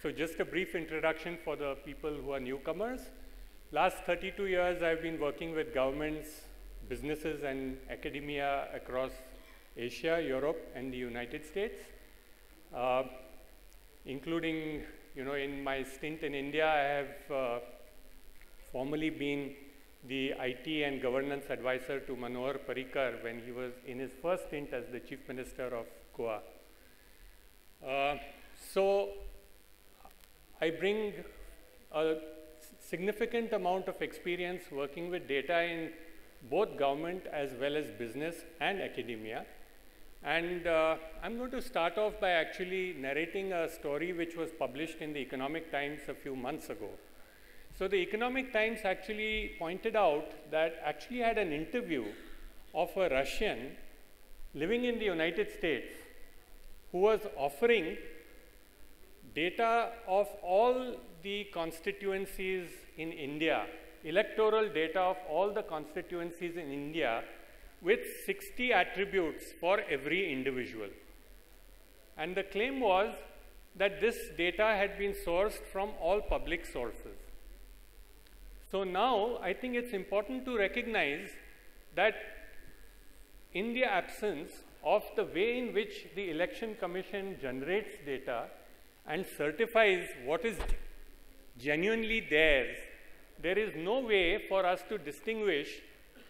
So just a brief introduction for the people who are newcomers. Last 32 years, I've been working with governments, businesses, and academia across Asia, Europe, and the United States, uh, including, you know, in my stint in India, I have uh, formerly been the IT and governance advisor to Manohar Parrikar when he was in his first stint as the Chief Minister of Goa. Uh, so I bring a significant amount of experience working with data in both government as well as business and academia. And uh, I'm going to start off by actually narrating a story which was published in the Economic Times a few months ago. So the Economic Times actually pointed out that actually had an interview of a Russian living in the United States who was offering data of all the constituencies in India, electoral data of all the constituencies in India with 60 attributes for every individual. And the claim was that this data had been sourced from all public sources. So now I think it's important to recognize that in the absence of the way in which the election commission generates data and certifies what is genuinely theirs, there is no way for us to distinguish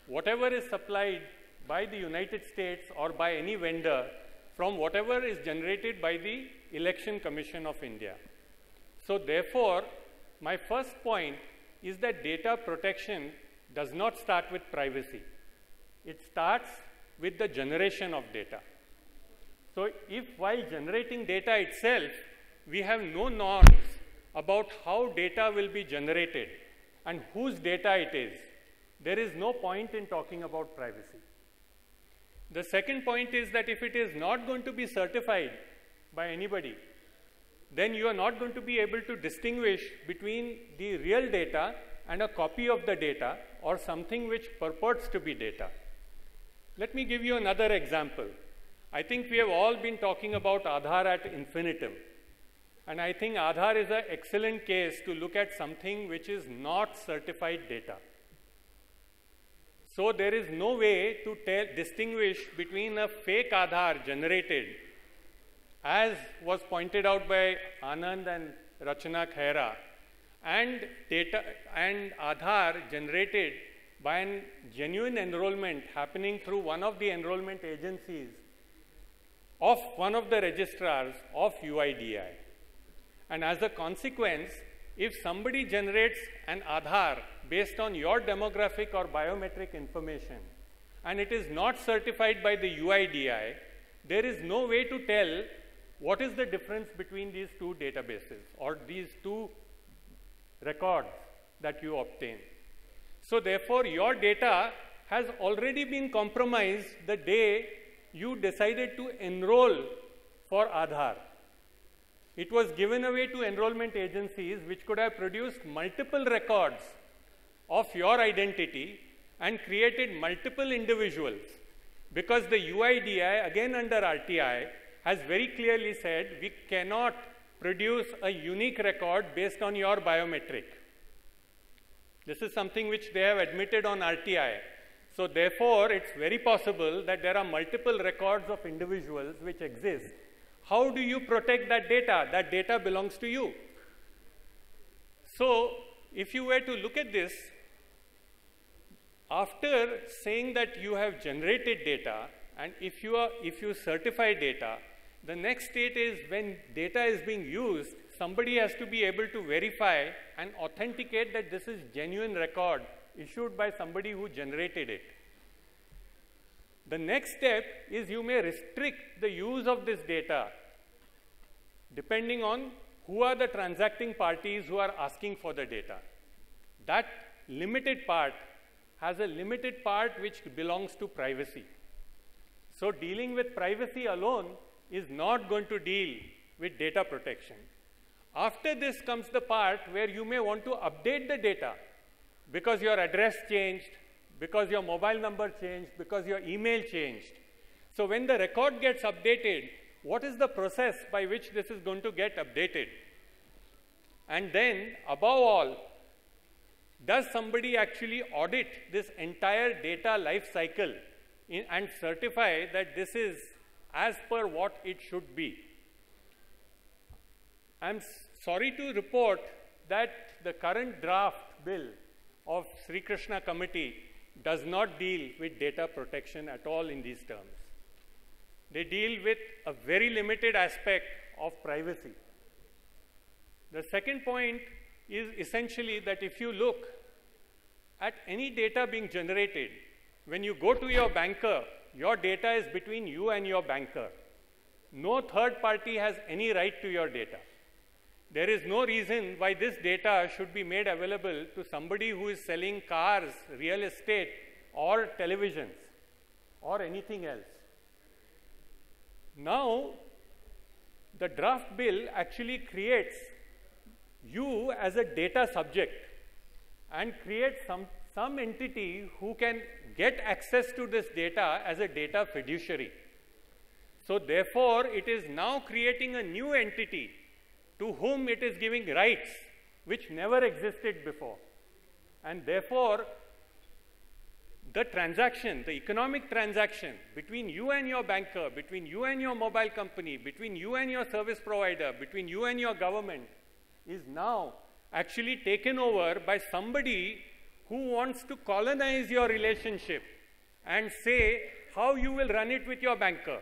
whatever is supplied by the United States or by any vendor from whatever is generated by the Election Commission of India. So therefore, my first point is that data protection does not start with privacy. It starts with the generation of data. So if while generating data itself, we have no norms about how data will be generated and whose data it is, there is no point in talking about privacy. The second point is that if it is not going to be certified by anybody, then you are not going to be able to distinguish between the real data and a copy of the data or something which purports to be data. Let me give you another example. I think we have all been talking about Aadhaar at infinitum. And I think Aadhaar is an excellent case to look at something which is not certified data. So there is no way to tell, distinguish between a fake Aadhaar generated as was pointed out by Anand and Rachana Khaira, and data and Aadhaar generated by a genuine enrollment happening through one of the enrollment agencies of one of the registrars of UIDAI. And as a consequence, if somebody generates an Aadhaar based on your demographic or biometric information, and it is not certified by the UIDAI, there is no way to tell what is the difference between these two databases or these two records that you obtain? So therefore, your data has already been compromised the day you decided to enroll for Aadhaar. It was given away to enrollment agencies which could have produced multiple records of your identity and created multiple individuals because the UIDAI, again under RTI, has very clearly said we cannot produce a unique record based on your biometric. This is something which they have admitted on RTI. So therefore, it's very possible that there are multiple records of individuals which exist. How do you protect that data? That data belongs to you. So if you were to look at this, after saying that you have generated data, and if you, are, if you certify data, the next state is when data is being used, somebody has to be able to verify and authenticate that this is genuine record issued by somebody who generated it. The next step is you may restrict the use of this data depending on who are the transacting parties who are asking for the data. That limited part has a limited part which belongs to privacy. So dealing with privacy alone is not going to deal with data protection. After this comes the part where you may want to update the data because your address changed, because your mobile number changed, because your email changed. So when the record gets updated, what is the process by which this is going to get updated? And then, above all, does somebody actually audit this entire data life cycle in, and certify that this is as per what it should be? I'm sorry to report that the current draft bill of Srikrishna committee does not deal with data protection at all in these terms. They deal with a very limited aspect of privacy. The second point is essentially that if you look at any data being generated, when you go to your banker, your data is between you and your banker. No third party has any right to your data. There is no reason why this data should be made available to somebody who is selling cars, real estate, or televisions, or anything else. Now, the draft bill actually creates you as a data subject and creates some, some entity who can get access to this data as a data fiduciary. So therefore, it is now creating a new entity to whom it is giving rights which never existed before. And therefore, the transaction, the economic transaction between you and your banker, between you and your mobile company, between you and your service provider, between you and your government is now actually taken over by somebody who wants to colonize your relationship and say how you will run it with your banker,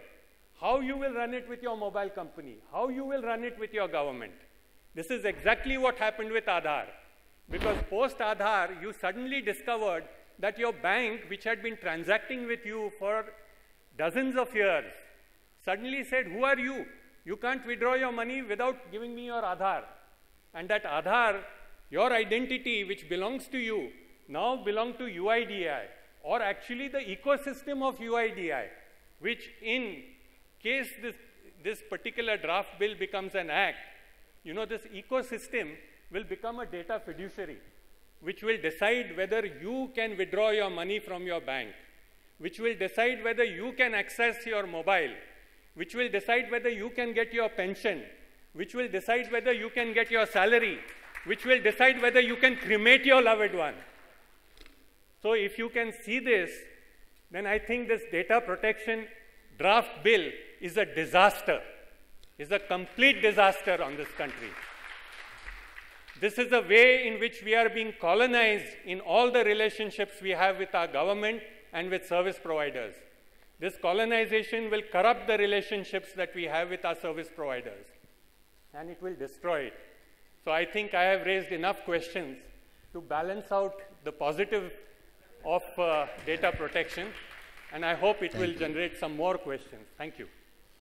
how you will run it with your mobile company, how you will run it with your government. This is exactly what happened with Aadhaar. Because post Aadhaar, you suddenly discovered that your bank, which had been transacting with you for dozens of years, suddenly said, Who are you? You can't withdraw your money without giving me your Aadhaar. And that Aadhaar, your identity, which belongs to you, now belong to UIDAI, or actually the ecosystem of UIDAI, which in case this, this particular draft bill becomes an act, you know, this ecosystem will become a data fiduciary which will decide whether you can withdraw your money from your bank, which will decide whether you can access your mobile, which will decide whether you can get your pension, which will decide whether you can get your salary, which will decide whether you can cremate your loved one. So if you can see this, then I think this data protection draft bill is a disaster, is a complete disaster on this country. This is the way in which we are being colonized in all the relationships we have with our government and with service providers. This colonization will corrupt the relationships that we have with our service providers and it will destroy it. So I think I have raised enough questions to balance out the positive of uh, data protection and I hope it will generate some more questions. Thank you.